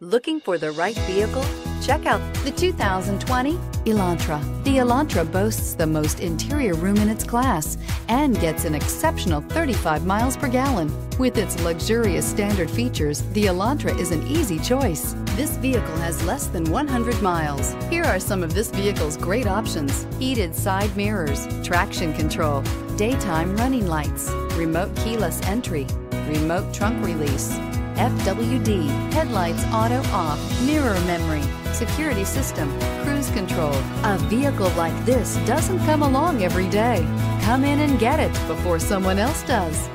Looking for the right vehicle? Check out the 2020 Elantra. The Elantra boasts the most interior room in its class and gets an exceptional 35 miles per gallon. With its luxurious standard features, the Elantra is an easy choice. This vehicle has less than 100 miles. Here are some of this vehicle's great options. Heated side mirrors, traction control, daytime running lights, remote keyless entry, remote trunk release, FWD, headlights auto off, mirror memory, security system, cruise control. A vehicle like this doesn't come along every day. Come in and get it before someone else does.